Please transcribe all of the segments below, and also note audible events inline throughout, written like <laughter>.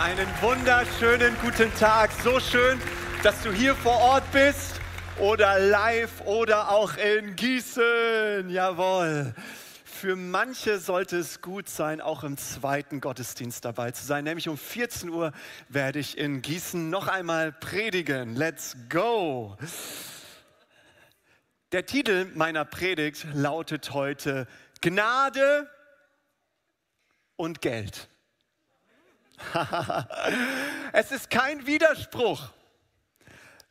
Einen wunderschönen guten Tag. So schön, dass du hier vor Ort bist oder live oder auch in Gießen. Jawohl. Für manche sollte es gut sein, auch im zweiten Gottesdienst dabei zu sein. Nämlich um 14 Uhr werde ich in Gießen noch einmal predigen. Let's go. Der Titel meiner Predigt lautet heute Gnade und Geld. <laughs> es ist kein Widerspruch,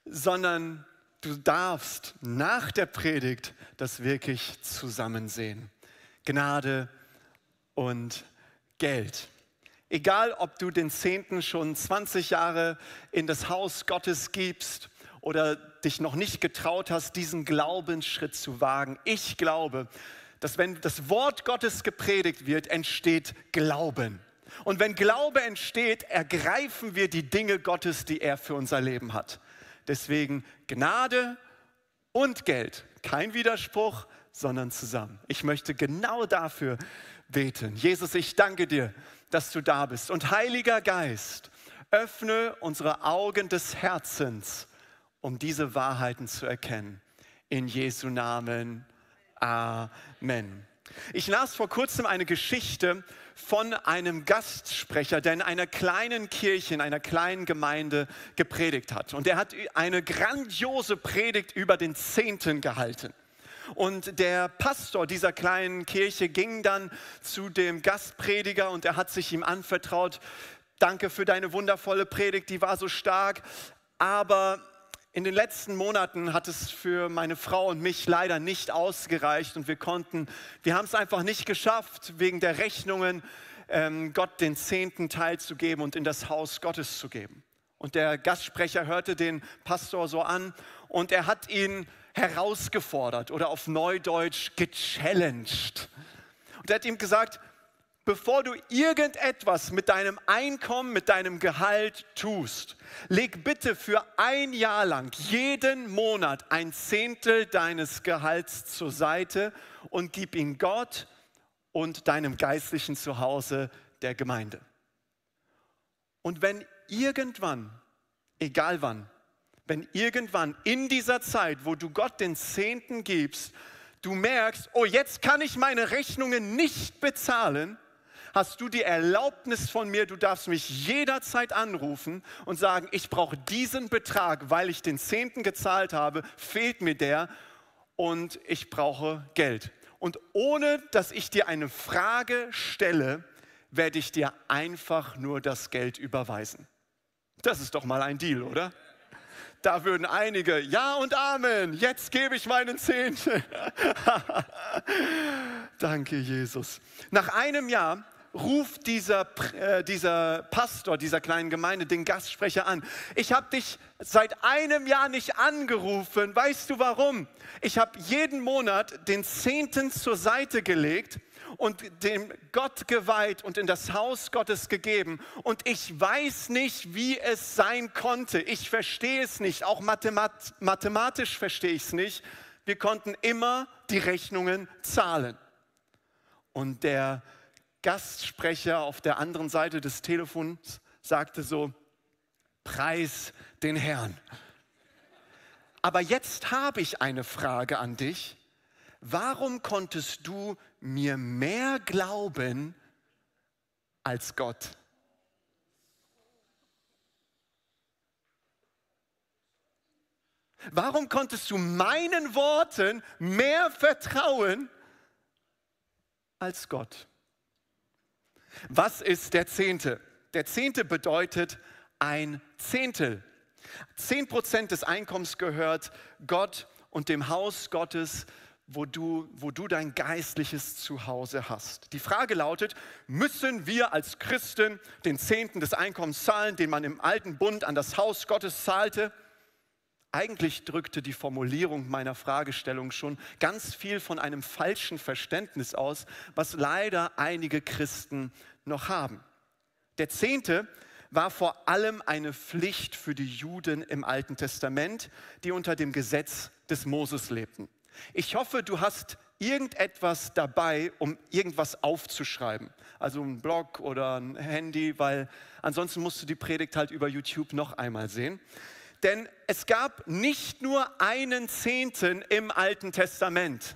sondern du darfst nach der Predigt das wirklich zusammen sehen. Gnade und Geld. Egal, ob du den Zehnten schon 20 Jahre in das Haus Gottes gibst oder dich noch nicht getraut hast, diesen Glaubensschritt zu wagen. Ich glaube, dass wenn das Wort Gottes gepredigt wird, entsteht Glauben. Und wenn Glaube entsteht, ergreifen wir die Dinge Gottes, die er für unser Leben hat. Deswegen Gnade und Geld. Kein Widerspruch, sondern zusammen. Ich möchte genau dafür beten. Jesus, ich danke dir, dass du da bist. Und Heiliger Geist, öffne unsere Augen des Herzens, um diese Wahrheiten zu erkennen. In Jesu Namen. Amen. Ich las vor kurzem eine Geschichte von einem Gastsprecher, der in einer kleinen Kirche, in einer kleinen Gemeinde gepredigt hat. Und er hat eine grandiose Predigt über den Zehnten gehalten. Und der Pastor dieser kleinen Kirche ging dann zu dem Gastprediger und er hat sich ihm anvertraut, danke für deine wundervolle Predigt, die war so stark, aber in den letzten Monaten hat es für meine Frau und mich leider nicht ausgereicht und wir konnten, wir haben es einfach nicht geschafft, wegen der Rechnungen ähm, Gott den zehnten Teil zu geben und in das Haus Gottes zu geben. Und der Gastsprecher hörte den Pastor so an und er hat ihn herausgefordert oder auf Neudeutsch gechallenged. Und er hat ihm gesagt, bevor du irgendetwas mit deinem Einkommen, mit deinem Gehalt tust, leg bitte für ein Jahr lang jeden Monat ein Zehntel deines Gehalts zur Seite und gib ihn Gott und deinem geistlichen Zuhause der Gemeinde. Und wenn irgendwann, egal wann, wenn irgendwann in dieser Zeit, wo du Gott den Zehnten gibst, du merkst, oh, jetzt kann ich meine Rechnungen nicht bezahlen, hast du die Erlaubnis von mir, du darfst mich jederzeit anrufen und sagen, ich brauche diesen Betrag, weil ich den Zehnten gezahlt habe, fehlt mir der und ich brauche Geld. Und ohne dass ich dir eine Frage stelle, werde ich dir einfach nur das Geld überweisen. Das ist doch mal ein Deal, oder? Da würden einige, ja und Amen, jetzt gebe ich meinen Zehnten. <laughs> Danke, Jesus. Nach einem Jahr ruft dieser, äh, dieser Pastor dieser kleinen Gemeinde den Gastsprecher an. Ich habe dich seit einem Jahr nicht angerufen. Weißt du warum? Ich habe jeden Monat den Zehnten zur Seite gelegt und dem Gott geweiht und in das Haus Gottes gegeben. Und ich weiß nicht, wie es sein konnte. Ich verstehe es nicht. Auch mathemat mathematisch verstehe ich es nicht. Wir konnten immer die Rechnungen zahlen. Und der Gastsprecher auf der anderen Seite des Telefons sagte so, preis den Herrn. Aber jetzt habe ich eine Frage an dich. Warum konntest du mir mehr glauben als Gott? Warum konntest du meinen Worten mehr vertrauen als Gott? Was ist der Zehnte? Der Zehnte bedeutet ein Zehntel. Zehn Prozent des Einkommens gehört Gott und dem Haus Gottes, wo du, wo du dein geistliches Zuhause hast. Die Frage lautet, müssen wir als Christen den Zehnten des Einkommens zahlen, den man im alten Bund an das Haus Gottes zahlte? Eigentlich drückte die Formulierung meiner Fragestellung schon ganz viel von einem falschen Verständnis aus, was leider einige Christen noch haben. Der Zehnte war vor allem eine Pflicht für die Juden im Alten Testament, die unter dem Gesetz des Moses lebten. Ich hoffe, du hast irgendetwas dabei, um irgendwas aufzuschreiben. Also ein Blog oder ein Handy, weil ansonsten musst du die Predigt halt über YouTube noch einmal sehen. Denn es gab nicht nur einen Zehnten im Alten Testament,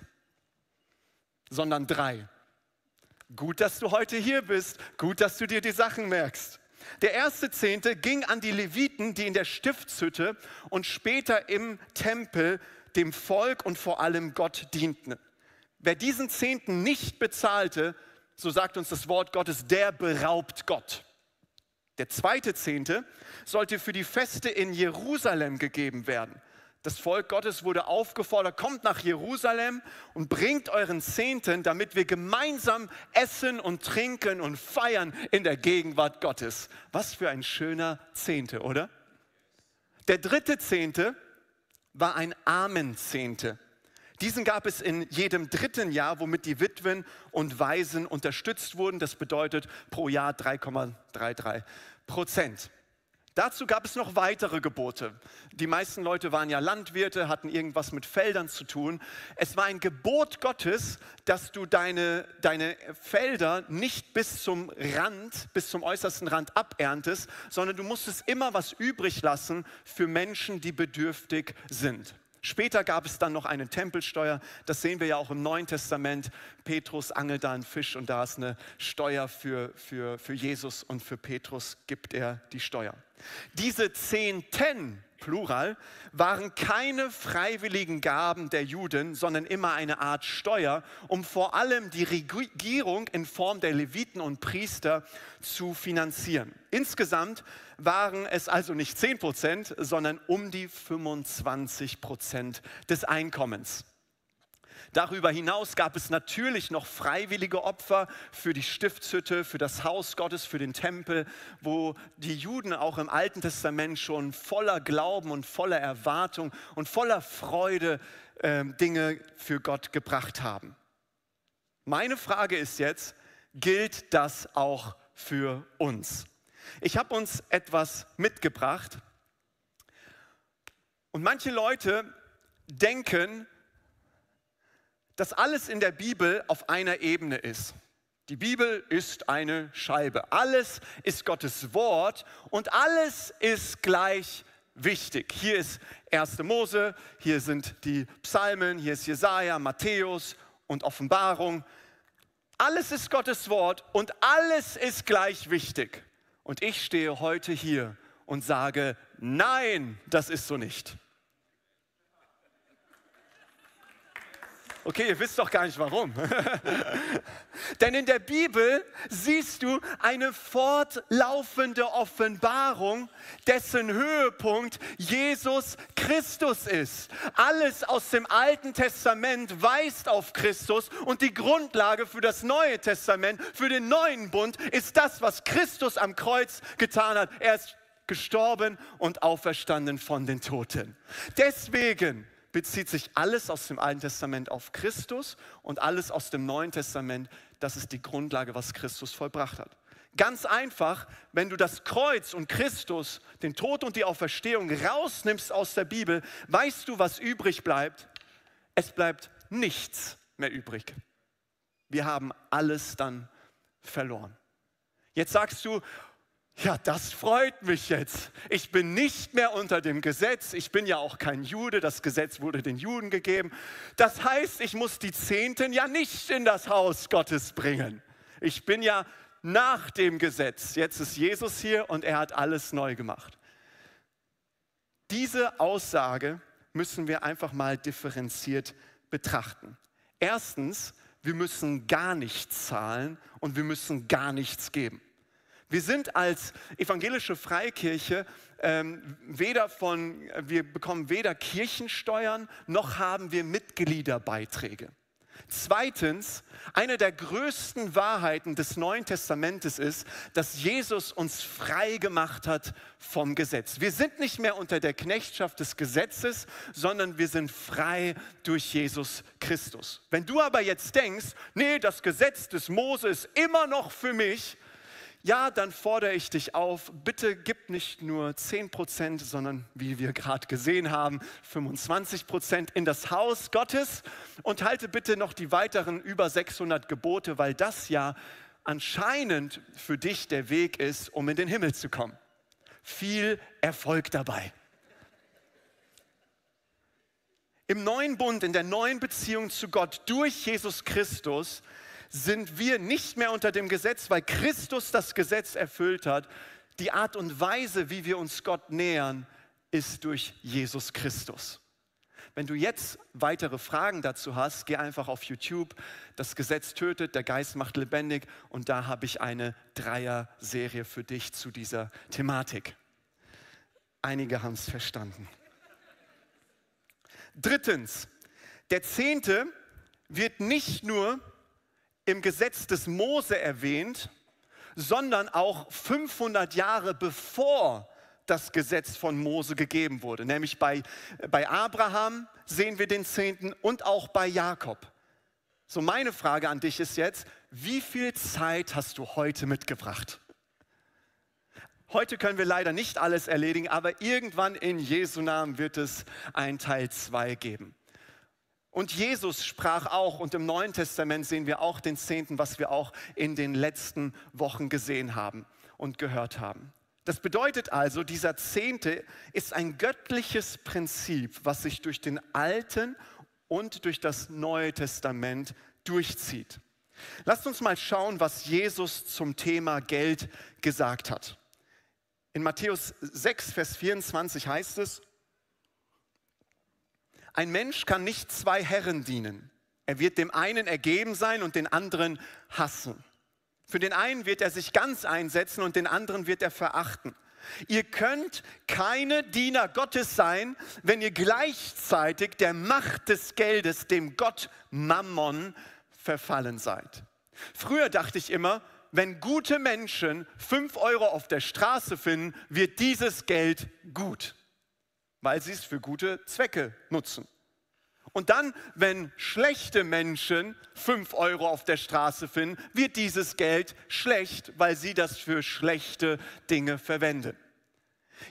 sondern drei. Gut, dass du heute hier bist. Gut, dass du dir die Sachen merkst. Der erste Zehnte ging an die Leviten, die in der Stiftshütte und später im Tempel dem Volk und vor allem Gott dienten. Wer diesen Zehnten nicht bezahlte, so sagt uns das Wort Gottes, der beraubt Gott. Der zweite Zehnte sollte für die Feste in Jerusalem gegeben werden. Das Volk Gottes wurde aufgefordert, kommt nach Jerusalem und bringt euren Zehnten, damit wir gemeinsam essen und trinken und feiern in der Gegenwart Gottes. Was für ein schöner Zehnte, oder? Der dritte Zehnte war ein Armenzehnte. Diesen gab es in jedem dritten Jahr, womit die Witwen und Waisen unterstützt wurden. Das bedeutet pro Jahr 3,33 Prozent. Dazu gab es noch weitere Gebote. Die meisten Leute waren ja Landwirte, hatten irgendwas mit Feldern zu tun. Es war ein Gebot Gottes, dass du deine, deine Felder nicht bis zum Rand, bis zum äußersten Rand aberntest, sondern du musstest immer was übrig lassen für Menschen, die bedürftig sind. Später gab es dann noch eine Tempelsteuer. Das sehen wir ja auch im Neuen Testament. Petrus angelt da einen Fisch und da ist eine Steuer für, für, für Jesus und für Petrus gibt er die Steuer. Diese Zehnten, Plural, waren keine freiwilligen Gaben der Juden, sondern immer eine Art Steuer, um vor allem die Regierung in Form der Leviten und Priester zu finanzieren. Insgesamt waren es also nicht 10 Prozent, sondern um die 25 Prozent des Einkommens. Darüber hinaus gab es natürlich noch freiwillige Opfer für die Stiftshütte, für das Haus Gottes, für den Tempel, wo die Juden auch im Alten Testament schon voller Glauben und voller Erwartung und voller Freude äh, Dinge für Gott gebracht haben. Meine Frage ist jetzt, gilt das auch für uns? Ich habe uns etwas mitgebracht und manche Leute denken, dass alles in der Bibel auf einer Ebene ist. Die Bibel ist eine Scheibe. Alles ist Gottes Wort und alles ist gleich wichtig. Hier ist 1. Mose, hier sind die Psalmen, hier ist Jesaja, Matthäus und Offenbarung. Alles ist Gottes Wort und alles ist gleich wichtig. Und ich stehe heute hier und sage, nein, das ist so nicht. Okay, ihr wisst doch gar nicht warum. <laughs> Denn in der Bibel siehst du eine fortlaufende Offenbarung, dessen Höhepunkt Jesus Christus ist. Alles aus dem Alten Testament weist auf Christus und die Grundlage für das Neue Testament, für den neuen Bund, ist das, was Christus am Kreuz getan hat. Er ist gestorben und auferstanden von den Toten. Deswegen bezieht sich alles aus dem Alten Testament auf Christus und alles aus dem Neuen Testament, das ist die Grundlage, was Christus vollbracht hat. Ganz einfach, wenn du das Kreuz und Christus, den Tod und die Auferstehung rausnimmst aus der Bibel, weißt du, was übrig bleibt? Es bleibt nichts mehr übrig. Wir haben alles dann verloren. Jetzt sagst du, ja, das freut mich jetzt. Ich bin nicht mehr unter dem Gesetz. Ich bin ja auch kein Jude. Das Gesetz wurde den Juden gegeben. Das heißt, ich muss die Zehnten ja nicht in das Haus Gottes bringen. Ich bin ja nach dem Gesetz. Jetzt ist Jesus hier und er hat alles neu gemacht. Diese Aussage müssen wir einfach mal differenziert betrachten. Erstens, wir müssen gar nichts zahlen und wir müssen gar nichts geben. Wir sind als evangelische Freikirche ähm, weder von, wir bekommen weder Kirchensteuern noch haben wir Mitgliederbeiträge. Zweitens, eine der größten Wahrheiten des Neuen Testamentes ist, dass Jesus uns frei gemacht hat vom Gesetz. Wir sind nicht mehr unter der Knechtschaft des Gesetzes, sondern wir sind frei durch Jesus Christus. Wenn du aber jetzt denkst, nee, das Gesetz des Mose ist immer noch für mich, ja, dann fordere ich dich auf, bitte gib nicht nur 10%, sondern wie wir gerade gesehen haben, 25% in das Haus Gottes und halte bitte noch die weiteren über 600 Gebote, weil das ja anscheinend für dich der Weg ist, um in den Himmel zu kommen. Viel Erfolg dabei. Im neuen Bund, in der neuen Beziehung zu Gott durch Jesus Christus sind wir nicht mehr unter dem Gesetz, weil Christus das Gesetz erfüllt hat. Die Art und Weise, wie wir uns Gott nähern, ist durch Jesus Christus. Wenn du jetzt weitere Fragen dazu hast, geh einfach auf YouTube. Das Gesetz tötet, der Geist macht lebendig und da habe ich eine Dreier-Serie für dich zu dieser Thematik. Einige haben es verstanden. Drittens, der Zehnte wird nicht nur im Gesetz des Mose erwähnt, sondern auch 500 Jahre bevor das Gesetz von Mose gegeben wurde. Nämlich bei, bei Abraham sehen wir den Zehnten und auch bei Jakob. So meine Frage an dich ist jetzt, wie viel Zeit hast du heute mitgebracht? Heute können wir leider nicht alles erledigen, aber irgendwann in Jesu Namen wird es ein Teil 2 geben. Und Jesus sprach auch, und im Neuen Testament sehen wir auch den Zehnten, was wir auch in den letzten Wochen gesehen haben und gehört haben. Das bedeutet also, dieser Zehnte ist ein göttliches Prinzip, was sich durch den Alten und durch das Neue Testament durchzieht. Lasst uns mal schauen, was Jesus zum Thema Geld gesagt hat. In Matthäus 6, Vers 24 heißt es, ein Mensch kann nicht zwei Herren dienen. Er wird dem einen ergeben sein und den anderen hassen. Für den einen wird er sich ganz einsetzen und den anderen wird er verachten. Ihr könnt keine Diener Gottes sein, wenn ihr gleichzeitig der Macht des Geldes, dem Gott Mammon, verfallen seid. Früher dachte ich immer, wenn gute Menschen fünf Euro auf der Straße finden, wird dieses Geld gut weil sie es für gute Zwecke nutzen. Und dann, wenn schlechte Menschen fünf Euro auf der Straße finden, wird dieses Geld schlecht, weil sie das für schlechte Dinge verwenden.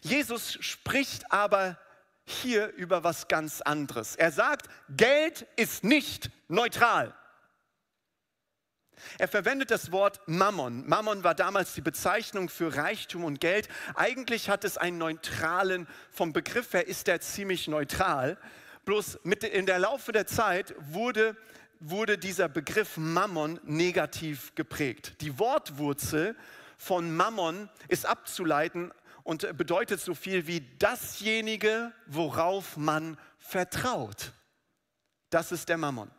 Jesus spricht aber hier über was ganz anderes. Er sagt, Geld ist nicht neutral. Er verwendet das Wort Mammon. Mammon war damals die Bezeichnung für Reichtum und Geld. Eigentlich hat es einen neutralen, vom Begriff her ist er ziemlich neutral. Bloß mit, in der Laufe der Zeit wurde, wurde dieser Begriff Mammon negativ geprägt. Die Wortwurzel von Mammon ist abzuleiten und bedeutet so viel wie dasjenige, worauf man vertraut. Das ist der Mammon.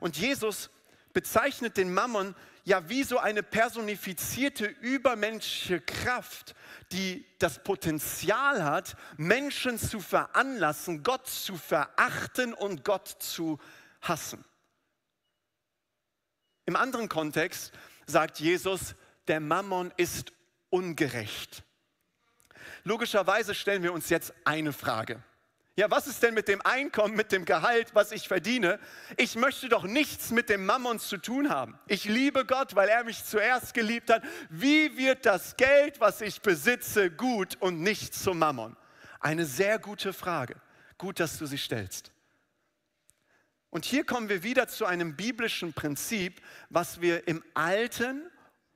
Und Jesus bezeichnet den Mammon ja wie so eine personifizierte übermenschliche Kraft, die das Potenzial hat, Menschen zu veranlassen, Gott zu verachten und Gott zu hassen. Im anderen Kontext sagt Jesus, der Mammon ist ungerecht. Logischerweise stellen wir uns jetzt eine Frage. Ja, was ist denn mit dem Einkommen, mit dem Gehalt, was ich verdiene? Ich möchte doch nichts mit dem Mammon zu tun haben. Ich liebe Gott, weil er mich zuerst geliebt hat. Wie wird das Geld, was ich besitze, gut und nicht zum Mammon? Eine sehr gute Frage. Gut, dass du sie stellst. Und hier kommen wir wieder zu einem biblischen Prinzip, was wir im Alten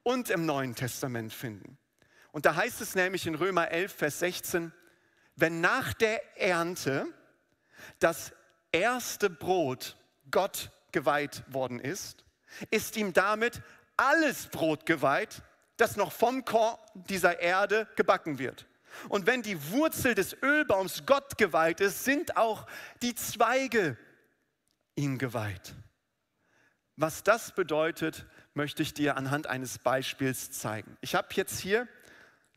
und im Neuen Testament finden. Und da heißt es nämlich in Römer 11, Vers 16, wenn nach der Ernte das erste Brot Gott geweiht worden ist, ist ihm damit alles Brot geweiht, das noch vom Korn dieser Erde gebacken wird. Und wenn die Wurzel des Ölbaums Gott geweiht ist, sind auch die Zweige ihm geweiht. Was das bedeutet, möchte ich dir anhand eines Beispiels zeigen. Ich habe jetzt hier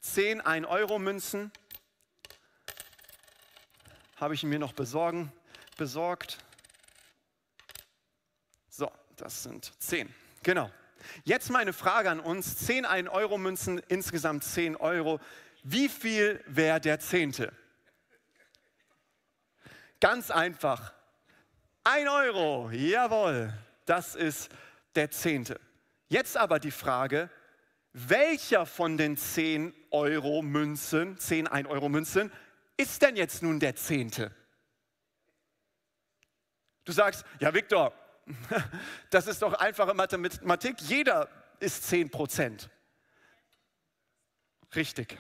zehn 1-Euro-Münzen habe ich mir noch besorgen, besorgt. So, das sind 10. Genau. Jetzt meine Frage an uns: 10 1-Euro-Münzen, insgesamt 10 Euro. Wie viel wäre der Zehnte? Ganz einfach. 1 Euro, jawohl, das ist der Zehnte. Jetzt aber die Frage, welcher von den 10 Euro Münzen, 10 1 Euro Münzen, ist denn jetzt nun der Zehnte? Du sagst, ja Viktor, <laughs> das ist doch einfache Mathematik, jeder ist 10 Prozent. Richtig.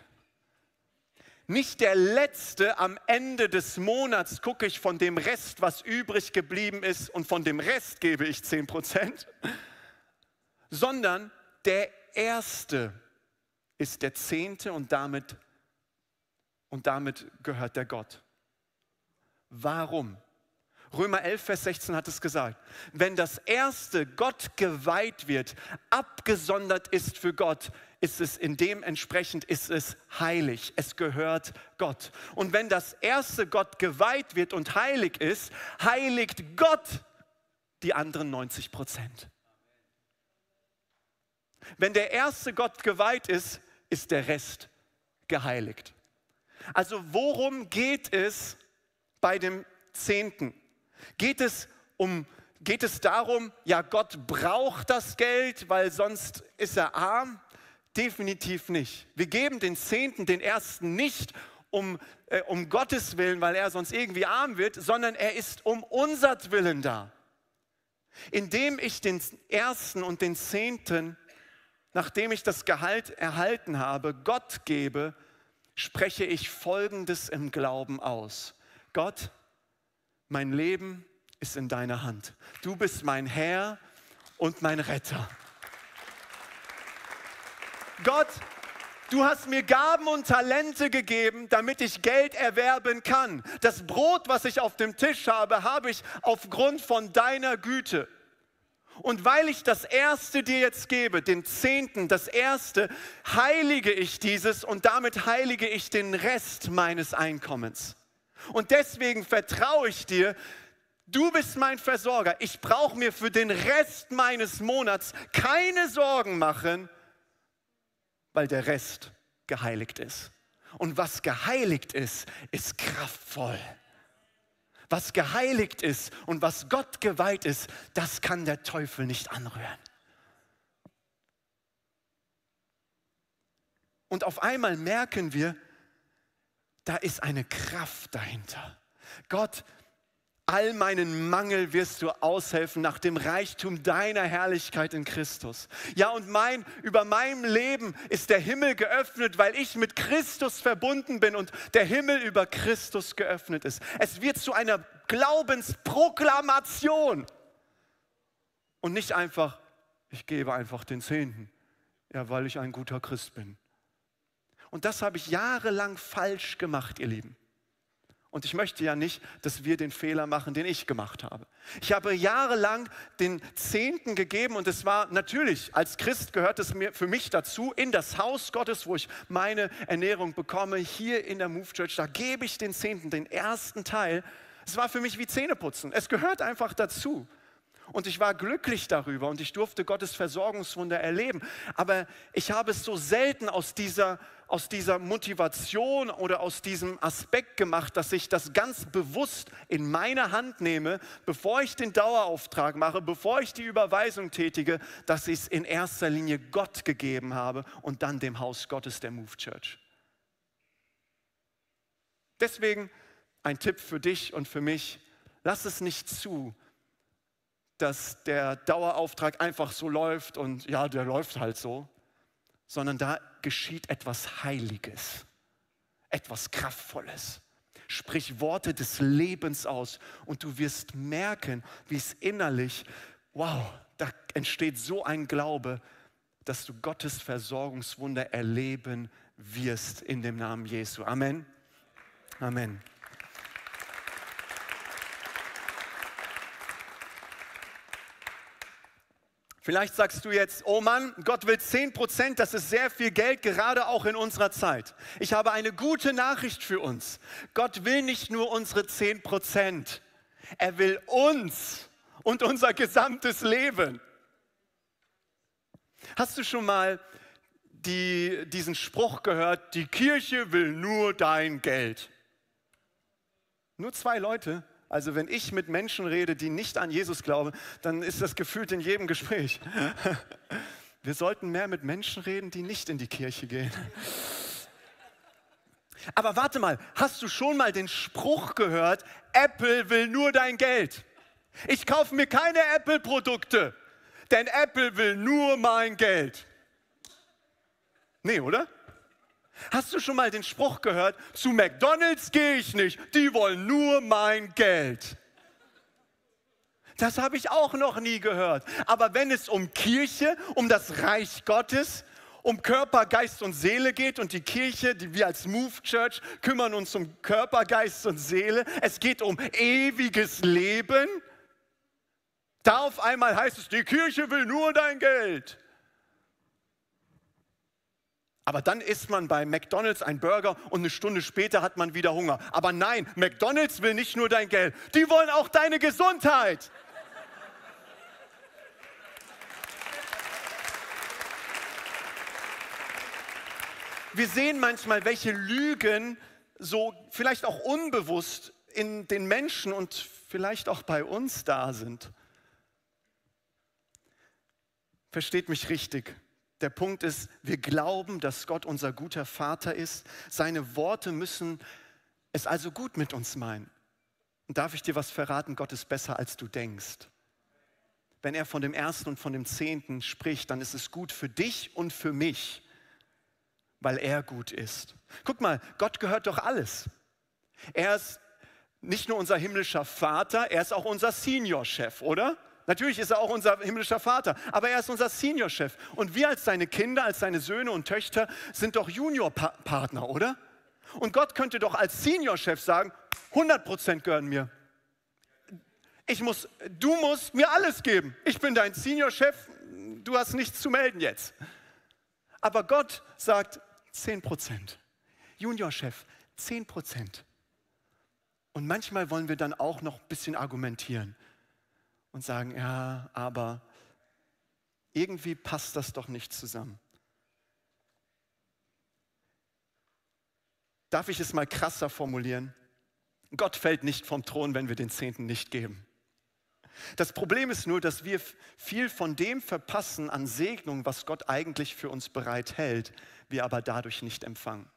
Nicht der letzte am Ende des Monats gucke ich von dem Rest, was übrig geblieben ist und von dem Rest gebe ich 10 Prozent, sondern der erste ist der Zehnte und damit, und damit gehört der Gott. Warum? Römer 11, Vers 16 hat es gesagt. Wenn das Erste Gott geweiht wird, abgesondert ist für Gott, ist es in dem entsprechend ist es heilig. Es gehört Gott. Und wenn das Erste Gott geweiht wird und heilig ist, heiligt Gott die anderen 90 Prozent. Wenn der erste Gott geweiht ist, ist der Rest geheiligt. Also worum geht es bei dem Zehnten? Geht es um geht es darum, ja, Gott braucht das Geld, weil sonst ist er arm? Definitiv nicht. Wir geben den Zehnten, den Ersten nicht um, äh, um Gottes Willen, weil er sonst irgendwie arm wird, sondern er ist um unser Willen da. Indem ich den Ersten und den Zehnten nachdem ich das Gehalt erhalten habe, Gott gebe, spreche ich Folgendes im Glauben aus. Gott, mein Leben ist in deiner Hand. Du bist mein Herr und mein Retter. Gott, du hast mir Gaben und Talente gegeben, damit ich Geld erwerben kann. Das Brot, was ich auf dem Tisch habe, habe ich aufgrund von deiner Güte. Und weil ich das Erste dir jetzt gebe, den Zehnten, das Erste, heilige ich dieses und damit heilige ich den Rest meines Einkommens. Und deswegen vertraue ich dir, du bist mein Versorger. Ich brauche mir für den Rest meines Monats keine Sorgen machen, weil der Rest geheiligt ist. Und was geheiligt ist, ist kraftvoll. Was geheiligt ist und was Gott geweiht ist, das kann der Teufel nicht anrühren. Und auf einmal merken wir, da ist eine Kraft dahinter. Gott All meinen Mangel wirst du aushelfen nach dem Reichtum deiner Herrlichkeit in Christus. Ja, und mein, über meinem Leben ist der Himmel geöffnet, weil ich mit Christus verbunden bin und der Himmel über Christus geöffnet ist. Es wird zu einer Glaubensproklamation und nicht einfach, ich gebe einfach den Zehnten, ja, weil ich ein guter Christ bin. Und das habe ich jahrelang falsch gemacht, ihr Lieben. Und ich möchte ja nicht, dass wir den Fehler machen, den ich gemacht habe. Ich habe jahrelang den Zehnten gegeben und es war natürlich, als Christ gehört es mir für mich dazu, in das Haus Gottes, wo ich meine Ernährung bekomme, hier in der Move Church, da gebe ich den Zehnten, den ersten Teil. Es war für mich wie Zähneputzen. Es gehört einfach dazu. Und ich war glücklich darüber und ich durfte Gottes Versorgungswunder erleben. Aber ich habe es so selten aus dieser, aus dieser Motivation oder aus diesem Aspekt gemacht, dass ich das ganz bewusst in meine Hand nehme, bevor ich den Dauerauftrag mache, bevor ich die Überweisung tätige, dass ich es in erster Linie Gott gegeben habe und dann dem Haus Gottes der Move Church. Deswegen ein Tipp für dich und für mich, lass es nicht zu, dass der Dauerauftrag einfach so läuft und ja, der läuft halt so, sondern da geschieht etwas Heiliges, etwas Kraftvolles. Sprich Worte des Lebens aus und du wirst merken, wie es innerlich, wow, da entsteht so ein Glaube, dass du Gottes Versorgungswunder erleben wirst in dem Namen Jesu. Amen. Amen. Vielleicht sagst du jetzt, oh Mann, Gott will 10 Prozent, das ist sehr viel Geld, gerade auch in unserer Zeit. Ich habe eine gute Nachricht für uns. Gott will nicht nur unsere 10 Prozent, er will uns und unser gesamtes Leben. Hast du schon mal die, diesen Spruch gehört, die Kirche will nur dein Geld? Nur zwei Leute also wenn ich mit Menschen rede, die nicht an Jesus glauben, dann ist das gefühlt in jedem Gespräch. <laughs> Wir sollten mehr mit Menschen reden, die nicht in die Kirche gehen. Aber warte mal, hast du schon mal den Spruch gehört, Apple will nur dein Geld? Ich kaufe mir keine Apple-Produkte, denn Apple will nur mein Geld. Nee, oder? Hast du schon mal den Spruch gehört, zu McDonald's gehe ich nicht, die wollen nur mein Geld? Das habe ich auch noch nie gehört. Aber wenn es um Kirche, um das Reich Gottes, um Körper, Geist und Seele geht und die Kirche, die wir als Move Church kümmern uns um Körper, Geist und Seele, es geht um ewiges Leben, da auf einmal heißt es, die Kirche will nur dein Geld. Aber dann isst man bei McDonald's einen Burger und eine Stunde später hat man wieder Hunger. Aber nein, McDonald's will nicht nur dein Geld, die wollen auch deine Gesundheit. Wir sehen manchmal, welche Lügen so vielleicht auch unbewusst in den Menschen und vielleicht auch bei uns da sind. Versteht mich richtig. Der Punkt ist, wir glauben, dass Gott unser guter Vater ist. Seine Worte müssen es also gut mit uns meinen. Und darf ich dir was verraten? Gott ist besser, als du denkst. Wenn er von dem ersten und von dem zehnten spricht, dann ist es gut für dich und für mich weil er gut ist. Guck mal, Gott gehört doch alles. Er ist nicht nur unser himmlischer Vater, er ist auch unser Seniorchef, oder? Natürlich ist er auch unser himmlischer Vater, aber er ist unser Seniorchef. Und wir als seine Kinder, als seine Söhne und Töchter sind doch Juniorpartner, oder? Und Gott könnte doch als Seniorchef sagen, 100% gehören mir. Ich muss, du musst mir alles geben. Ich bin dein Seniorchef, du hast nichts zu melden jetzt. Aber Gott sagt 10 Prozent. Juniorchef, 10 Prozent. Und manchmal wollen wir dann auch noch ein bisschen argumentieren und sagen, ja, aber irgendwie passt das doch nicht zusammen. Darf ich es mal krasser formulieren? Gott fällt nicht vom Thron, wenn wir den Zehnten nicht geben. Das Problem ist nur, dass wir viel von dem verpassen an Segnung, was Gott eigentlich für uns bereithält, wir aber dadurch nicht empfangen.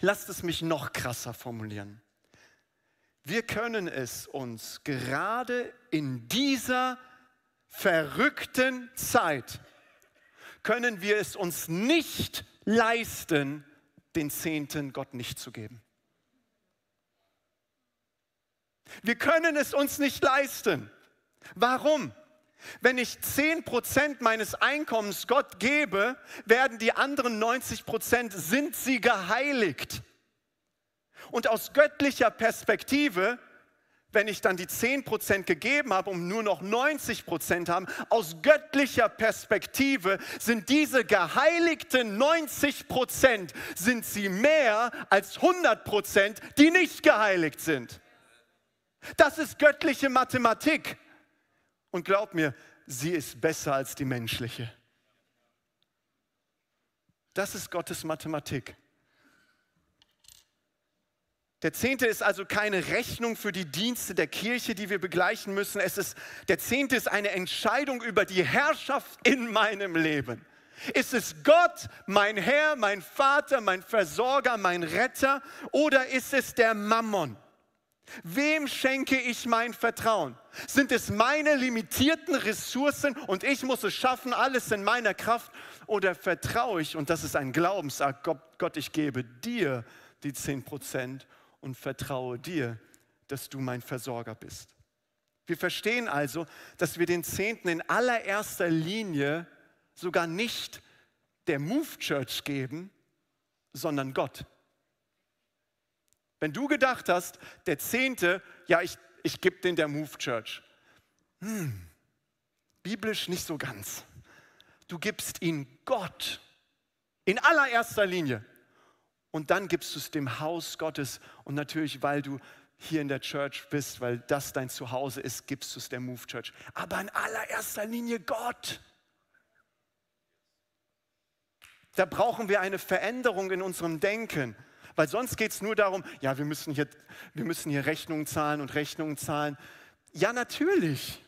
Lasst es mich noch krasser formulieren. Wir können es uns gerade in dieser verrückten Zeit, können wir es uns nicht leisten, den Zehnten Gott nicht zu geben. Wir können es uns nicht leisten. Warum? Wenn ich 10% meines Einkommens Gott gebe, werden die anderen 90% sind sie geheiligt. Und aus göttlicher Perspektive, wenn ich dann die 10% gegeben habe und nur noch 90% haben, aus göttlicher Perspektive sind diese geheiligten 90% sind sie mehr als 100%, die nicht geheiligt sind. Das ist göttliche Mathematik. Und glaub mir, sie ist besser als die menschliche. Das ist Gottes Mathematik. Der Zehnte ist also keine Rechnung für die Dienste der Kirche, die wir begleichen müssen. Es ist, der Zehnte ist eine Entscheidung über die Herrschaft in meinem Leben. Ist es Gott, mein Herr, mein Vater, mein Versorger, mein Retter oder ist es der Mammon? Wem schenke ich mein Vertrauen? Sind es meine limitierten Ressourcen und ich muss es schaffen, alles in meiner Kraft? Oder vertraue ich, und das ist ein Glaubensakt, Gott, ich gebe dir die 10 Prozent und vertraue dir, dass du mein Versorger bist. Wir verstehen also, dass wir den Zehnten in allererster Linie sogar nicht der Move Church geben, sondern Gott. Wenn du gedacht hast, der Zehnte, ja, ich, ich gebe den der Move Church. Hm, biblisch nicht so ganz. Du gibst ihn Gott in allererster Linie. Und dann gibst du es dem Haus Gottes. Und natürlich, weil du hier in der Church bist, weil das dein Zuhause ist, gibst du es der Move Church. Aber in allererster Linie Gott. Da brauchen wir eine Veränderung in unserem Denken. Weil sonst geht es nur darum, ja, wir müssen, hier, wir müssen hier Rechnungen zahlen und Rechnungen zahlen. Ja, natürlich.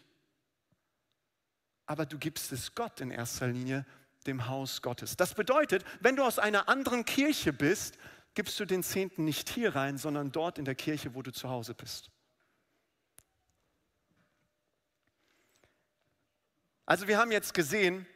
Aber du gibst es Gott in erster Linie, dem Haus Gottes. Das bedeutet, wenn du aus einer anderen Kirche bist, gibst du den Zehnten nicht hier rein, sondern dort in der Kirche, wo du zu Hause bist. Also wir haben jetzt gesehen,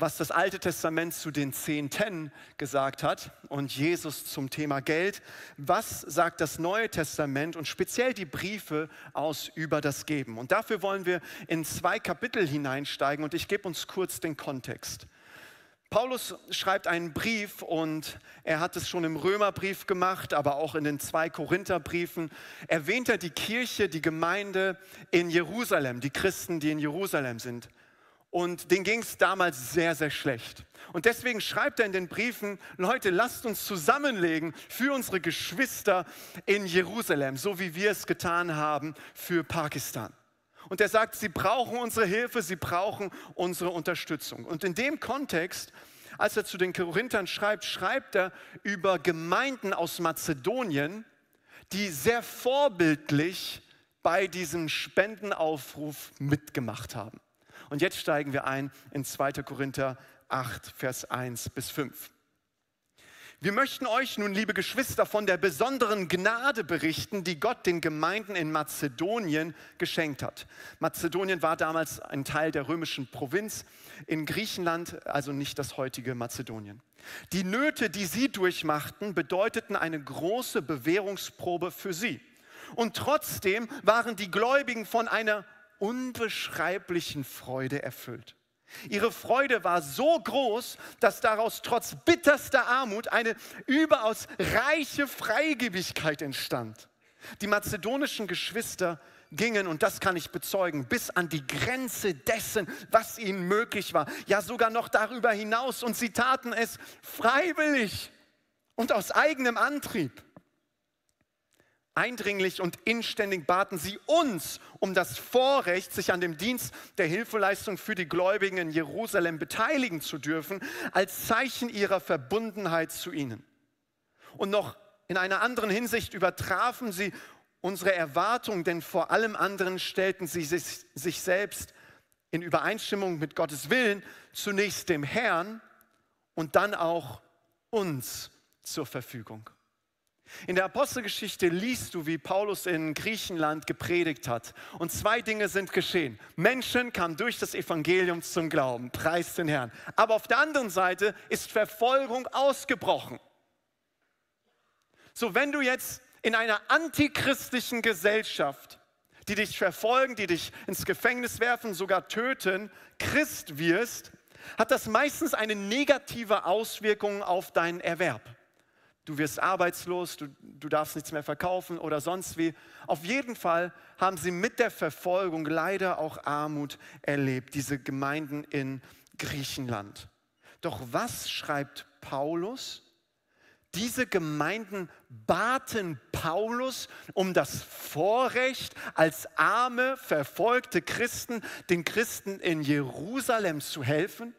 was das Alte Testament zu den Zehnten gesagt hat und Jesus zum Thema Geld. Was sagt das Neue Testament und speziell die Briefe aus über das Geben? Und dafür wollen wir in zwei Kapitel hineinsteigen und ich gebe uns kurz den Kontext. Paulus schreibt einen Brief und er hat es schon im Römerbrief gemacht, aber auch in den zwei Korintherbriefen erwähnt er die Kirche, die Gemeinde in Jerusalem, die Christen, die in Jerusalem sind. Und denen ging es damals sehr, sehr schlecht. Und deswegen schreibt er in den Briefen, Leute, lasst uns zusammenlegen für unsere Geschwister in Jerusalem, so wie wir es getan haben für Pakistan. Und er sagt, sie brauchen unsere Hilfe, sie brauchen unsere Unterstützung. Und in dem Kontext, als er zu den Korinthern schreibt, schreibt er über Gemeinden aus Mazedonien, die sehr vorbildlich bei diesem Spendenaufruf mitgemacht haben. Und jetzt steigen wir ein in 2. Korinther 8, Vers 1 bis 5. Wir möchten euch nun, liebe Geschwister, von der besonderen Gnade berichten, die Gott den Gemeinden in Mazedonien geschenkt hat. Mazedonien war damals ein Teil der römischen Provinz in Griechenland, also nicht das heutige Mazedonien. Die Nöte, die sie durchmachten, bedeuteten eine große Bewährungsprobe für sie. Und trotzdem waren die Gläubigen von einer unbeschreiblichen Freude erfüllt. Ihre Freude war so groß, dass daraus trotz bitterster Armut eine überaus reiche Freigebigkeit entstand. Die mazedonischen Geschwister gingen, und das kann ich bezeugen, bis an die Grenze dessen, was ihnen möglich war, ja sogar noch darüber hinaus, und sie taten es freiwillig und aus eigenem Antrieb. Eindringlich und inständig baten sie uns um das Vorrecht, sich an dem Dienst der Hilfeleistung für die Gläubigen in Jerusalem beteiligen zu dürfen, als Zeichen ihrer Verbundenheit zu ihnen. Und noch in einer anderen Hinsicht übertrafen sie unsere Erwartung, denn vor allem anderen stellten sie sich, sich selbst in Übereinstimmung mit Gottes Willen zunächst dem Herrn und dann auch uns zur Verfügung. In der Apostelgeschichte liest du, wie Paulus in Griechenland gepredigt hat. Und zwei Dinge sind geschehen. Menschen kamen durch das Evangelium zum Glauben, preis den Herrn. Aber auf der anderen Seite ist Verfolgung ausgebrochen. So, wenn du jetzt in einer antichristlichen Gesellschaft, die dich verfolgen, die dich ins Gefängnis werfen, sogar töten, Christ wirst, hat das meistens eine negative Auswirkung auf deinen Erwerb du wirst arbeitslos, du, du darfst nichts mehr verkaufen oder sonst wie. Auf jeden Fall haben sie mit der Verfolgung leider auch Armut erlebt, diese Gemeinden in Griechenland. Doch was schreibt Paulus? Diese Gemeinden baten Paulus um das Vorrecht, als arme, verfolgte Christen den Christen in Jerusalem zu helfen.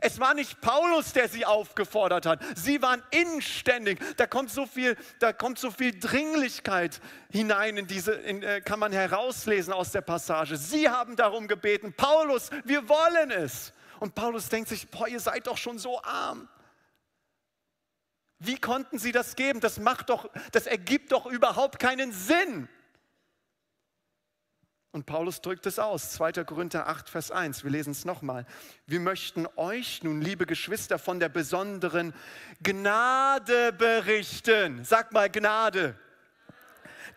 Es war nicht Paulus, der sie aufgefordert hat. Sie waren inständig. Da kommt so viel, da kommt so viel Dringlichkeit hinein in diese, in, äh, kann man herauslesen aus der Passage. Sie haben darum gebeten, Paulus, wir wollen es. Und Paulus denkt sich, boah, ihr seid doch schon so arm. Wie konnten sie das geben? Das macht doch, das ergibt doch überhaupt keinen Sinn. Und Paulus drückt es aus, 2. Korinther 8, Vers 1. Wir lesen es nochmal. Wir möchten euch nun, liebe Geschwister, von der besonderen Gnade berichten. Sag mal Gnade,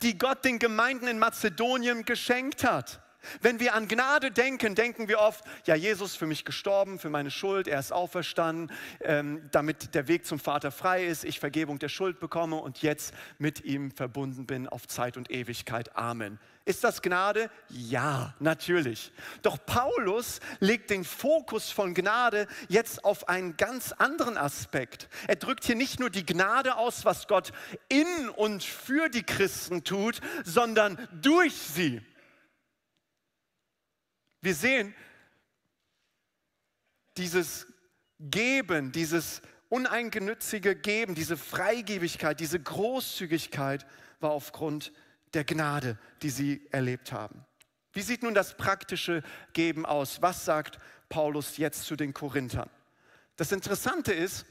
die Gott den Gemeinden in Mazedonien geschenkt hat. Wenn wir an Gnade denken, denken wir oft, ja, Jesus für mich gestorben, für meine Schuld, er ist auferstanden, ähm, damit der Weg zum Vater frei ist, ich Vergebung der Schuld bekomme und jetzt mit ihm verbunden bin auf Zeit und Ewigkeit. Amen. Ist das Gnade? Ja, natürlich. Doch Paulus legt den Fokus von Gnade jetzt auf einen ganz anderen Aspekt. Er drückt hier nicht nur die Gnade aus, was Gott in und für die Christen tut, sondern durch sie. Wir sehen dieses Geben, dieses uneingenützige Geben, diese Freigebigkeit, diese Großzügigkeit war aufgrund der Gnade, die sie erlebt haben. Wie sieht nun das praktische Geben aus? Was sagt Paulus jetzt zu den Korinthern. Das Interessante ist,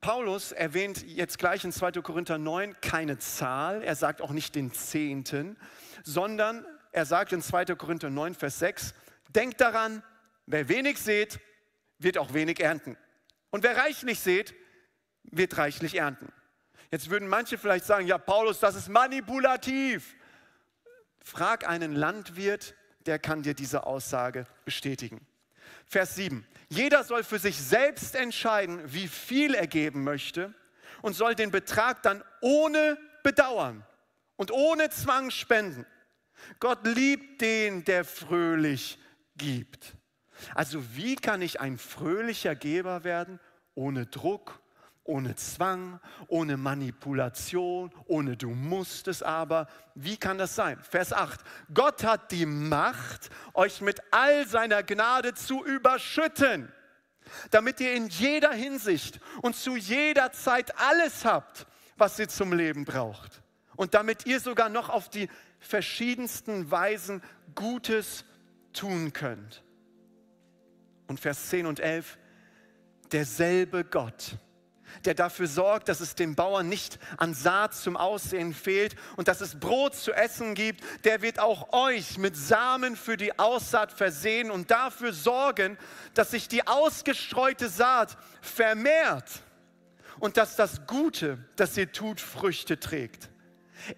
Paulus erwähnt jetzt gleich in 2. Korinther 9 keine Zahl, er sagt auch nicht den Zehnten, sondern er sagt in 2. Korinther 9, Vers 6, denkt daran, wer wenig sät, wird auch wenig ernten. Und wer reichlich sät, wird reichlich ernten. Jetzt würden manche vielleicht sagen, ja Paulus, das ist manipulativ. Frag einen Landwirt, der kann dir diese Aussage bestätigen. Vers 7. Jeder soll für sich selbst entscheiden, wie viel er geben möchte und soll den Betrag dann ohne Bedauern und ohne Zwang spenden. Gott liebt den, der fröhlich gibt. Also wie kann ich ein fröhlicher Geber werden ohne Druck, ohne Zwang, ohne Manipulation, ohne du musst es aber. Wie kann das sein? Vers 8. Gott hat die Macht, euch mit all seiner Gnade zu überschütten, damit ihr in jeder Hinsicht und zu jeder Zeit alles habt, was ihr zum Leben braucht. Und damit ihr sogar noch auf die verschiedensten Weisen Gutes tun könnt. Und Vers 10 und 11. Derselbe Gott, der dafür sorgt, dass es den Bauern nicht an Saat zum Aussehen fehlt und dass es Brot zu essen gibt, der wird auch euch mit Samen für die Aussaat versehen und dafür sorgen, dass sich die ausgestreute Saat vermehrt und dass das Gute, das ihr tut, Früchte trägt.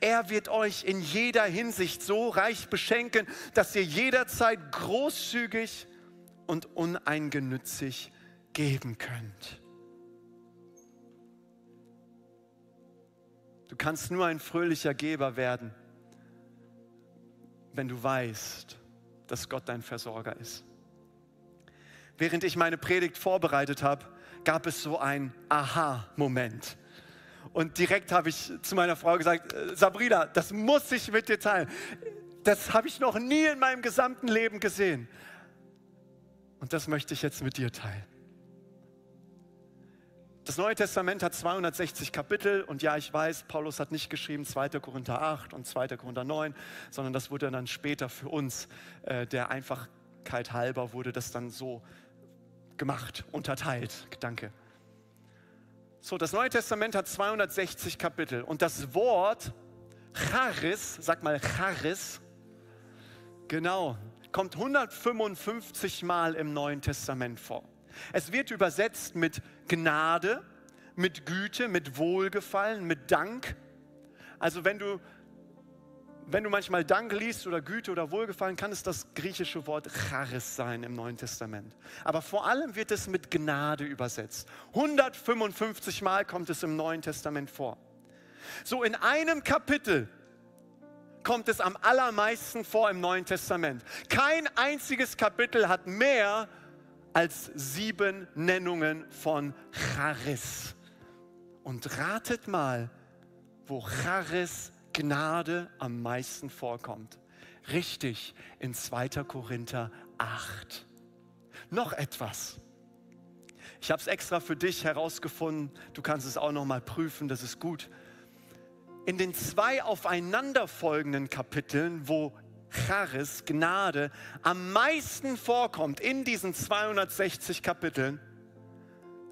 Er wird euch in jeder Hinsicht so reich beschenken, dass ihr jederzeit großzügig und uneingenützig geben könnt. Du kannst nur ein fröhlicher Geber werden, wenn du weißt, dass Gott dein Versorger ist. Während ich meine Predigt vorbereitet habe, gab es so einen Aha-Moment. Und direkt habe ich zu meiner Frau gesagt, äh, Sabrina, das muss ich mit dir teilen. Das habe ich noch nie in meinem gesamten Leben gesehen. Und das möchte ich jetzt mit dir teilen. Das Neue Testament hat 260 Kapitel und ja, ich weiß, Paulus hat nicht geschrieben 2. Korinther 8 und 2. Korinther 9, sondern das wurde dann später für uns, äh, der Einfachkeit halber, wurde das dann so gemacht, unterteilt. Danke. So, das Neue Testament hat 260 Kapitel und das Wort Charis, sag mal Charis, genau, kommt 155 Mal im Neuen Testament vor. Es wird übersetzt mit Gnade, mit Güte, mit Wohlgefallen, mit Dank. Also wenn du, wenn du manchmal Dank liest oder Güte oder Wohlgefallen, kann es das griechische Wort Charis sein im Neuen Testament. Aber vor allem wird es mit Gnade übersetzt. 155 Mal kommt es im Neuen Testament vor. So in einem Kapitel kommt es am allermeisten vor im Neuen Testament. Kein einziges Kapitel hat mehr als sieben Nennungen von Charis. Und ratet mal, wo Charis Gnade am meisten vorkommt. Richtig, in 2. Korinther 8. Noch etwas. Ich habe es extra für dich herausgefunden. Du kannst es auch noch mal prüfen, das ist gut. In den zwei aufeinanderfolgenden Kapiteln, wo Charis, Gnade, am meisten vorkommt in diesen 260 Kapiteln,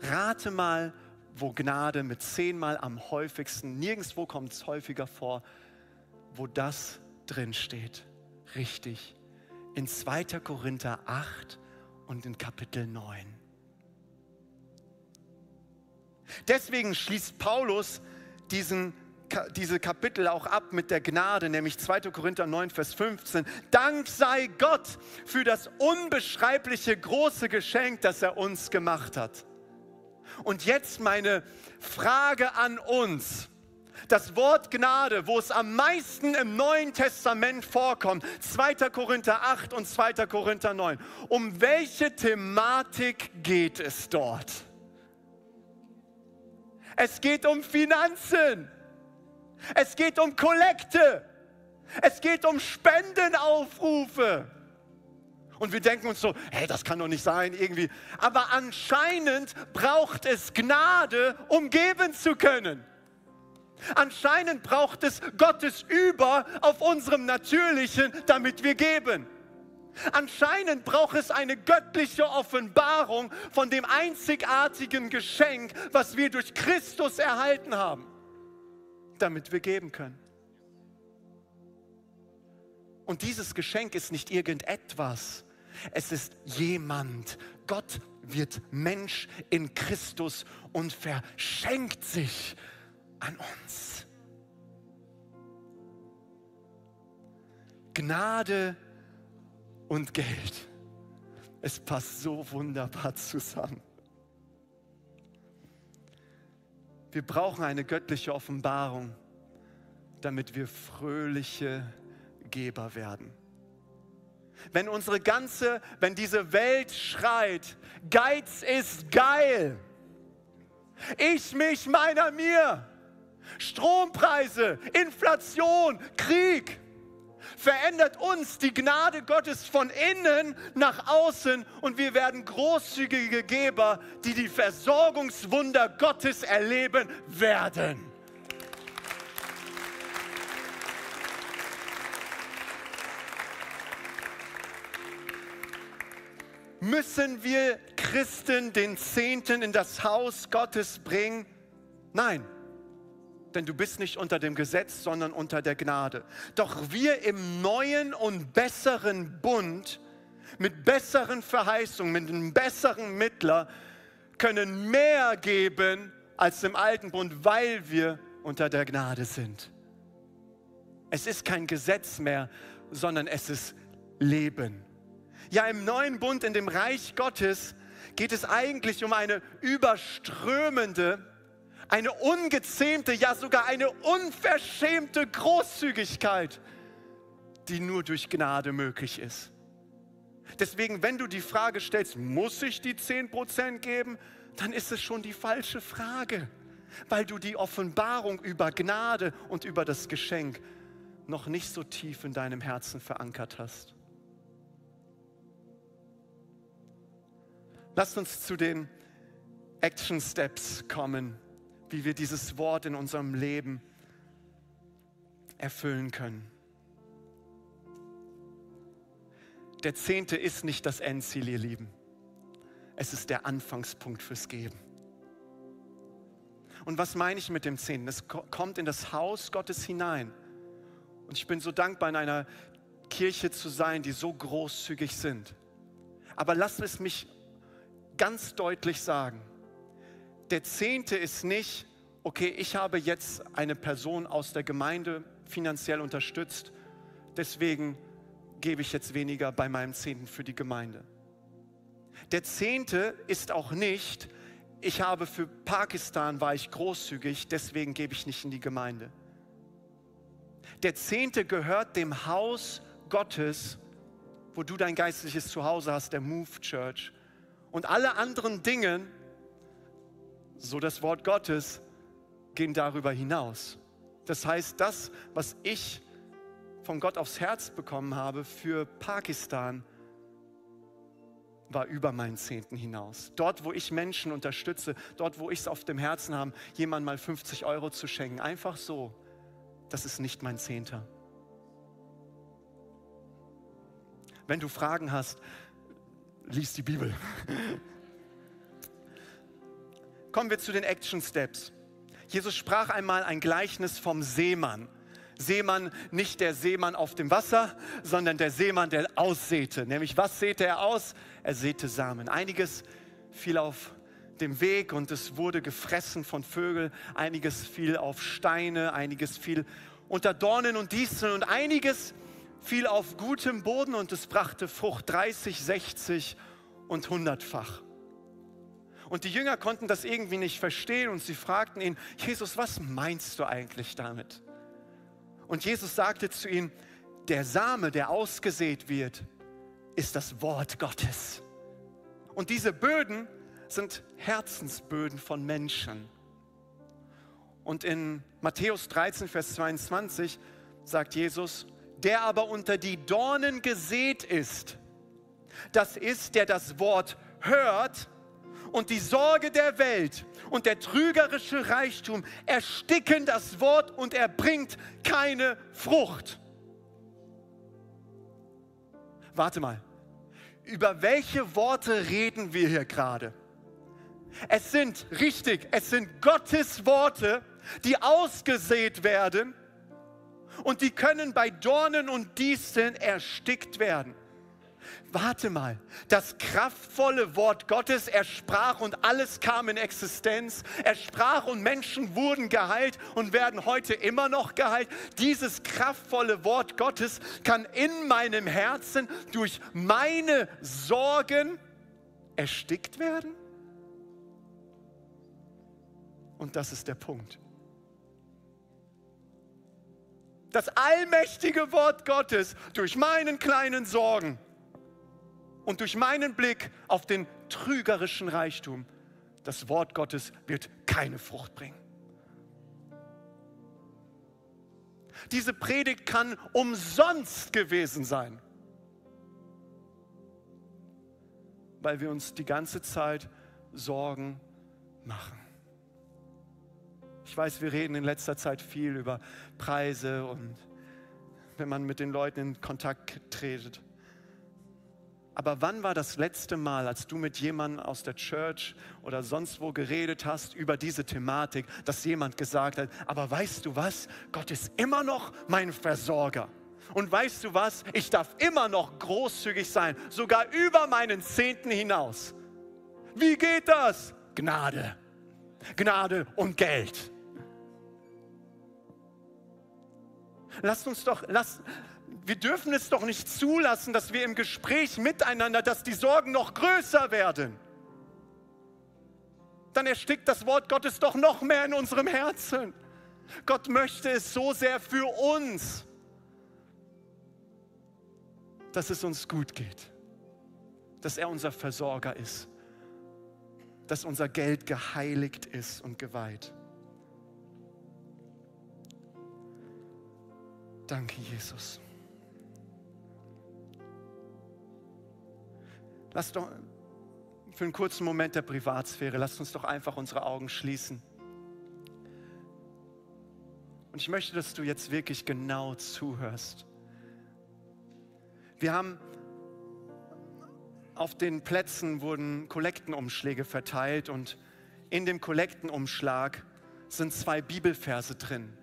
rate mal, wo Gnade mit zehnmal am häufigsten, nirgendwo kommt es häufiger vor, wo das drin steht. Richtig. In 2. Korinther 8 und in Kapitel 9. Deswegen schließt Paulus diesen diese Kapitel auch ab mit der Gnade, nämlich 2. Korinther 9, Vers 15. Dank sei Gott für das unbeschreibliche große Geschenk, das er uns gemacht hat. Und jetzt meine Frage an uns. Das Wort Gnade, wo es am meisten im Neuen Testament vorkommt, 2. Korinther 8 und 2. Korinther 9. Um welche Thematik geht es dort? Es geht um Finanzen. Es geht um Kollekte. Es geht um Spendenaufrufe. Und wir denken uns so, hey, das kann doch nicht sein irgendwie. Aber anscheinend braucht es Gnade, um geben zu können. Anscheinend braucht es Gottes Über auf unserem Natürlichen, damit wir geben. Anscheinend braucht es eine göttliche Offenbarung von dem einzigartigen Geschenk, was wir durch Christus erhalten haben, damit wir geben können. Und dieses Geschenk ist nicht irgendetwas, es ist jemand. Gott wird Mensch in Christus und verschenkt sich an uns. Gnade und Geld. Es passt so wunderbar zusammen. Wir brauchen eine göttliche Offenbarung, damit wir fröhliche Geber werden. Wenn unsere ganze, wenn diese Welt schreit, Geiz ist geil, ich mich meiner mir, Strompreise, Inflation, Krieg, verändert uns die Gnade Gottes von innen nach außen und wir werden großzügige Geber, die die Versorgungswunder Gottes erleben werden. Müssen wir Christen den Zehnten in das Haus Gottes bringen? Nein, denn du bist nicht unter dem Gesetz, sondern unter der Gnade. Doch wir im neuen und besseren Bund, mit besseren Verheißungen, mit einem besseren Mittler, können mehr geben als im alten Bund, weil wir unter der Gnade sind. Es ist kein Gesetz mehr, sondern es ist Leben. Ja, im neuen Bund, in dem Reich Gottes, geht es eigentlich um eine überströmende, eine ungezähmte, ja sogar eine unverschämte Großzügigkeit, die nur durch Gnade möglich ist. Deswegen, wenn du die Frage stellst, muss ich die 10% geben, dann ist es schon die falsche Frage, weil du die Offenbarung über Gnade und über das Geschenk noch nicht so tief in deinem Herzen verankert hast. Lasst uns zu den Action Steps kommen, wie wir dieses Wort in unserem Leben erfüllen können. Der Zehnte ist nicht das Endziel, ihr Lieben. Es ist der Anfangspunkt fürs Geben. Und was meine ich mit dem Zehnten? Es kommt in das Haus Gottes hinein. Und ich bin so dankbar, in einer Kirche zu sein, die so großzügig sind. Aber lasst es mich ganz deutlich sagen, der Zehnte ist nicht, okay, ich habe jetzt eine Person aus der Gemeinde finanziell unterstützt, deswegen gebe ich jetzt weniger bei meinem Zehnten für die Gemeinde. Der Zehnte ist auch nicht, ich habe für Pakistan war ich großzügig, deswegen gebe ich nicht in die Gemeinde. Der Zehnte gehört dem Haus Gottes, wo du dein geistliches Zuhause hast, der Move Church und alle anderen Dinge, so das Wort Gottes, gehen darüber hinaus. Das heißt, das, was ich von Gott aufs Herz bekommen habe für Pakistan, war über meinen Zehnten hinaus. Dort, wo ich Menschen unterstütze, dort, wo ich es auf dem Herzen habe, jemand mal 50 Euro zu schenken, einfach so, das ist nicht mein Zehnter. Wenn du Fragen hast, lies die Bibel. Kommen wir zu den Action Steps. Jesus sprach einmal ein Gleichnis vom Seemann. Seemann, nicht der Seemann auf dem Wasser, sondern der Seemann, der aussäte. Nämlich, was säte er aus? Er säte Samen. Einiges fiel auf dem Weg und es wurde gefressen von Vögeln. Einiges fiel auf Steine, einiges fiel unter Dornen und Disteln und einiges fiel auf gutem Boden und es brachte Frucht 30, 60 und 100-fach. Und die Jünger konnten das irgendwie nicht verstehen und sie fragten ihn, Jesus, was meinst du eigentlich damit? Und Jesus sagte zu ihnen, der Same, der ausgesät wird, ist das Wort Gottes. Und diese Böden sind Herzensböden von Menschen. Und in Matthäus 13, Vers 22 sagt Jesus, der aber unter die Dornen gesät ist, das ist, der das Wort hört und die Sorge der Welt und der trügerische Reichtum ersticken das Wort und er bringt keine Frucht. Warte mal. Über welche Worte reden wir hier gerade? Es sind richtig, es sind Gottes Worte, die ausgesät werden und die können bei Dornen und Disteln erstickt werden. Warte mal, das kraftvolle Wort Gottes, er sprach und alles kam in Existenz. Er sprach und Menschen wurden geheilt und werden heute immer noch geheilt. Dieses kraftvolle Wort Gottes kann in meinem Herzen durch meine Sorgen erstickt werden. Und das ist der Punkt. Das allmächtige Wort Gottes durch meinen kleinen Sorgen und durch meinen Blick auf den trügerischen Reichtum, das Wort Gottes wird keine Frucht bringen. Diese Predigt kann umsonst gewesen sein, weil wir uns die ganze Zeit Sorgen machen. Ich weiß, wir reden in letzter Zeit viel über Preise und wenn man mit den Leuten in Kontakt tretet. Aber wann war das letzte Mal, als du mit jemandem aus der Church oder sonst wo geredet hast über diese Thematik, dass jemand gesagt hat, aber weißt du was, Gott ist immer noch mein Versorger. Und weißt du was, ich darf immer noch großzügig sein, sogar über meinen Zehnten hinaus. Wie geht das? Gnade. Gnade und Geld. Lasst uns doch, lasst, wir dürfen es doch nicht zulassen, dass wir im Gespräch miteinander, dass die Sorgen noch größer werden. Dann erstickt das Wort Gottes doch noch mehr in unserem Herzen. Gott möchte es so sehr für uns, dass es uns gut geht, dass er unser Versorger ist, dass unser Geld geheiligt ist und geweiht. Danke, Jesus. Lass doch für einen kurzen Moment der Privatsphäre, lasst uns doch einfach unsere Augen schließen. Und ich möchte, dass du jetzt wirklich genau zuhörst. Wir haben auf den Plätzen wurden Kollektenumschläge verteilt und in dem Kollektenumschlag sind zwei Bibelverse drin.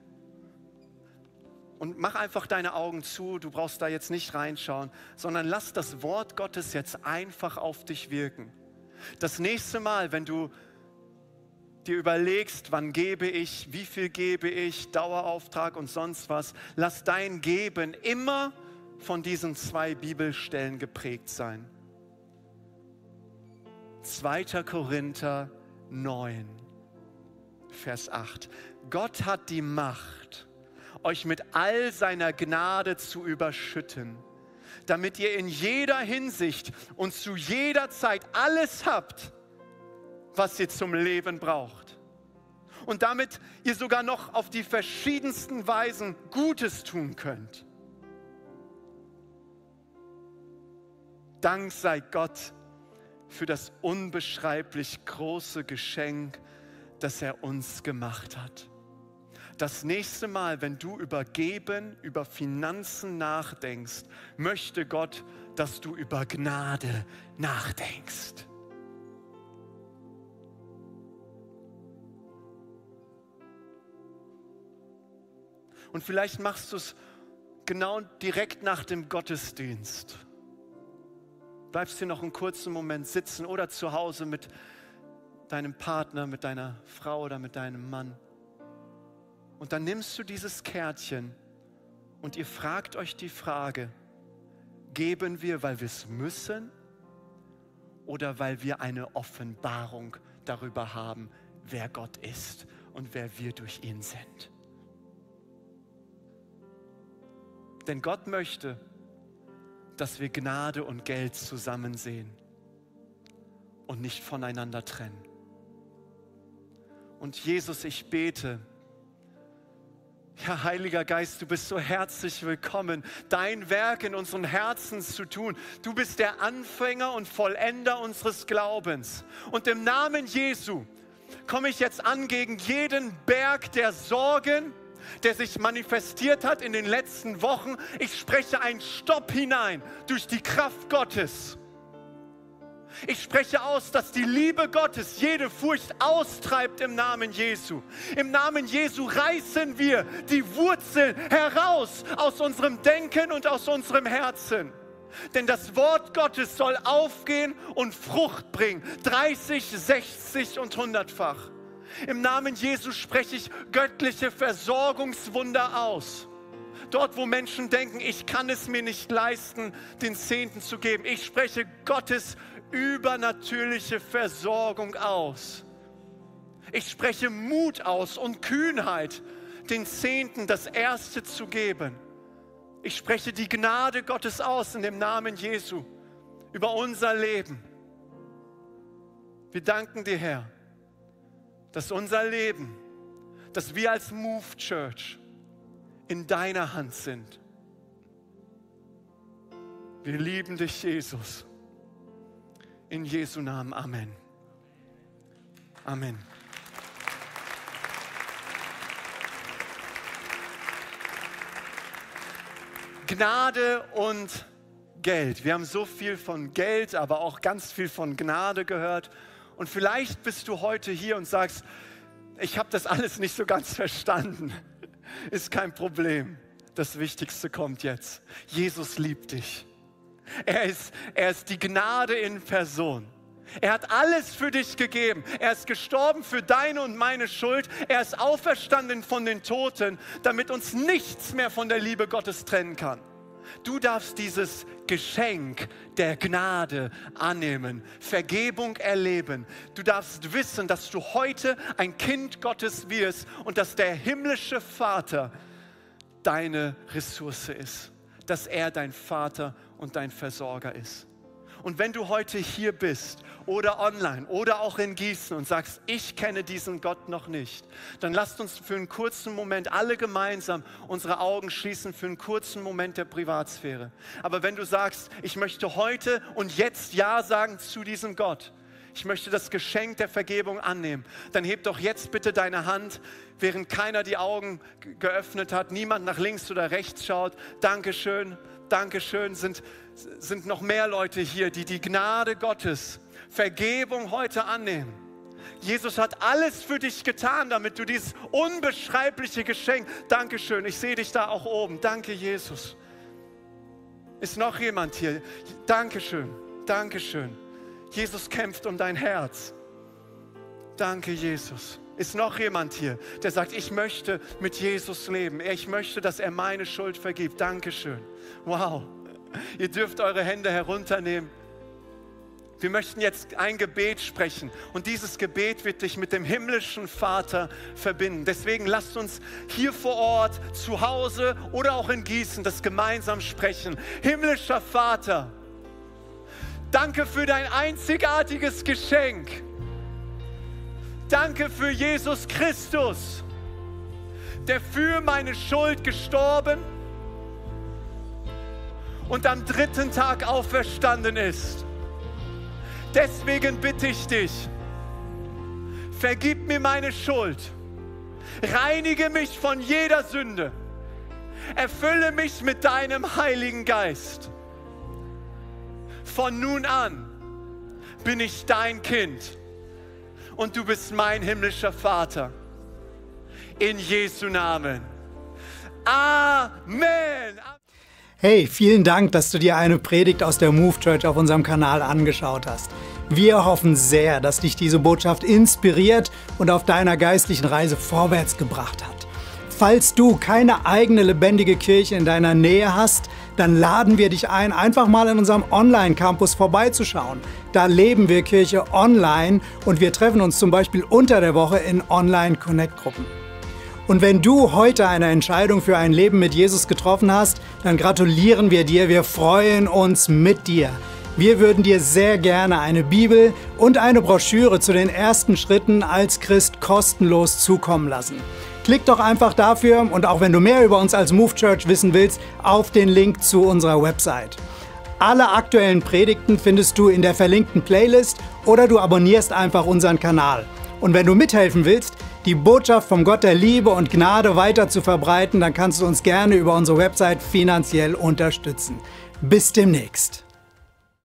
Und mach einfach deine Augen zu, du brauchst da jetzt nicht reinschauen, sondern lass das Wort Gottes jetzt einfach auf dich wirken. Das nächste Mal, wenn du dir überlegst, wann gebe ich, wie viel gebe ich, Dauerauftrag und sonst was, lass dein Geben immer von diesen zwei Bibelstellen geprägt sein. 2. Korinther 9, Vers 8. Gott hat die Macht, euch mit all seiner Gnade zu überschütten, damit ihr in jeder Hinsicht und zu jeder Zeit alles habt, was ihr zum Leben braucht. Und damit ihr sogar noch auf die verschiedensten Weisen Gutes tun könnt. Dank sei Gott für das unbeschreiblich große Geschenk, das er uns gemacht hat das nächste Mal, wenn du über Geben, über Finanzen nachdenkst, möchte Gott, dass du über Gnade nachdenkst. Und vielleicht machst du es genau direkt nach dem Gottesdienst. Bleibst hier noch einen kurzen Moment sitzen oder zu Hause mit deinem Partner, mit deiner Frau oder mit deinem Mann. Und dann nimmst du dieses Kärtchen und ihr fragt euch die Frage, geben wir, weil wir es müssen oder weil wir eine Offenbarung darüber haben, wer Gott ist und wer wir durch ihn sind. Denn Gott möchte, dass wir Gnade und Geld zusammen sehen und nicht voneinander trennen. Und Jesus, ich bete, ja, Heiliger Geist, du bist so herzlich willkommen, dein Werk in unseren Herzen zu tun. Du bist der Anfänger und Vollender unseres Glaubens. Und im Namen Jesu komme ich jetzt an gegen jeden Berg der Sorgen, der sich manifestiert hat in den letzten Wochen. Ich spreche einen Stopp hinein durch die Kraft Gottes. Ich spreche aus, dass die Liebe Gottes jede Furcht austreibt im Namen Jesu. Im Namen Jesu reißen wir die Wurzeln heraus aus unserem Denken und aus unserem Herzen. Denn das Wort Gottes soll aufgehen und Frucht bringen. 30, 60 und 100-fach. Im Namen Jesu spreche ich göttliche Versorgungswunder aus. Dort, wo Menschen denken, ich kann es mir nicht leisten, den Zehnten zu geben. Ich spreche Gottes übernatürliche Versorgung aus. Ich spreche Mut aus und Kühnheit, den Zehnten das Erste zu geben. Ich spreche die Gnade Gottes aus in dem Namen Jesu über unser Leben. Wir danken dir, Herr, dass unser Leben, dass wir als Move Church in deiner Hand sind. Wir lieben dich, Jesus. In Jesu Namen. Amen. Amen. Gnade und Geld. Wir haben so viel von Geld, aber auch ganz viel von Gnade gehört. Und vielleicht bist du heute hier und sagst, ich habe das alles nicht so ganz verstanden. Ist kein Problem. Das Wichtigste kommt jetzt. Jesus liebt dich. Er ist, er ist die Gnade in Person. Er hat alles für dich gegeben. Er ist gestorben für deine und meine Schuld. Er ist auferstanden von den Toten, damit uns nichts mehr von der Liebe Gottes trennen kann. Du darfst dieses Geschenk der Gnade annehmen, Vergebung erleben. Du darfst wissen, dass du heute ein Kind Gottes wirst und dass der himmlische Vater deine Ressource ist, dass er dein Vater und dein Versorger ist. Und wenn du heute hier bist oder online oder auch in Gießen und sagst, ich kenne diesen Gott noch nicht, dann lasst uns für einen kurzen Moment alle gemeinsam unsere Augen schließen für einen kurzen Moment der Privatsphäre. Aber wenn du sagst, ich möchte heute und jetzt Ja sagen zu diesem Gott, ich möchte das Geschenk der Vergebung annehmen, dann heb doch jetzt bitte deine Hand, während keiner die Augen geöffnet hat, niemand nach links oder rechts schaut. Dankeschön, Dankeschön. Sind, sind noch mehr Leute hier, die die Gnade Gottes, Vergebung heute annehmen. Jesus hat alles für dich getan, damit du dieses unbeschreibliche Geschenk, Dankeschön, ich sehe dich da auch oben, danke Jesus. Ist noch jemand hier? Dankeschön, Dankeschön. Jesus kämpft um dein Herz. Danke, Jesus. Ist noch jemand hier, der sagt, ich möchte mit Jesus leben. Ich möchte, dass er meine Schuld vergibt. Dankeschön. Wow. Ihr dürft eure Hände herunternehmen. Wir möchten jetzt ein Gebet sprechen und dieses Gebet wird dich mit dem himmlischen Vater verbinden. Deswegen lasst uns hier vor Ort, zu Hause oder auch in Gießen das gemeinsam sprechen. Himmlischer Vater, danke für dein einzigartiges Geschenk. Danke für Jesus Christus, der für meine Schuld gestorben und am dritten Tag auferstanden ist. Deswegen bitte ich dich, vergib mir meine Schuld, reinige mich von jeder Sünde, erfülle mich mit deinem Heiligen Geist. Von nun an bin ich dein Kind und du bist mein himmlischer Vater. In Jesu Namen. Amen. Hey, vielen Dank, dass du dir eine Predigt aus der Move Church auf unserem Kanal angeschaut hast. Wir hoffen sehr, dass dich diese Botschaft inspiriert und auf deiner geistlichen Reise vorwärts gebracht hat. Falls du keine eigene lebendige Kirche in deiner Nähe hast, dann laden wir dich ein, einfach mal in unserem Online-Campus vorbeizuschauen. Da leben wir Kirche online und wir treffen uns zum Beispiel unter der Woche in Online-Connect-Gruppen. Und wenn du heute eine Entscheidung für ein Leben mit Jesus getroffen hast, dann gratulieren wir dir, wir freuen uns mit dir. Wir würden dir sehr gerne eine Bibel und eine Broschüre zu den ersten Schritten als Christ kostenlos zukommen lassen. Klick doch einfach dafür und auch wenn du mehr über uns als Move Church wissen willst, auf den Link zu unserer Website. Alle aktuellen Predigten findest du in der verlinkten Playlist oder du abonnierst einfach unseren Kanal. Und wenn du mithelfen willst, die Botschaft vom Gott der Liebe und Gnade weiter zu verbreiten, dann kannst du uns gerne über unsere Website finanziell unterstützen. Bis demnächst.